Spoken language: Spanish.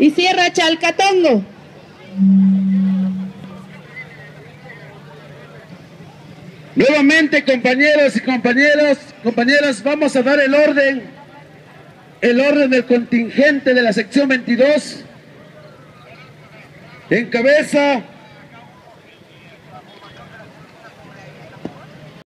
y cierra Chalcatongo. Nuevamente, compañeros y compañeros, compañeras, vamos a dar el orden, el orden del contingente de la sección 22. En cabeza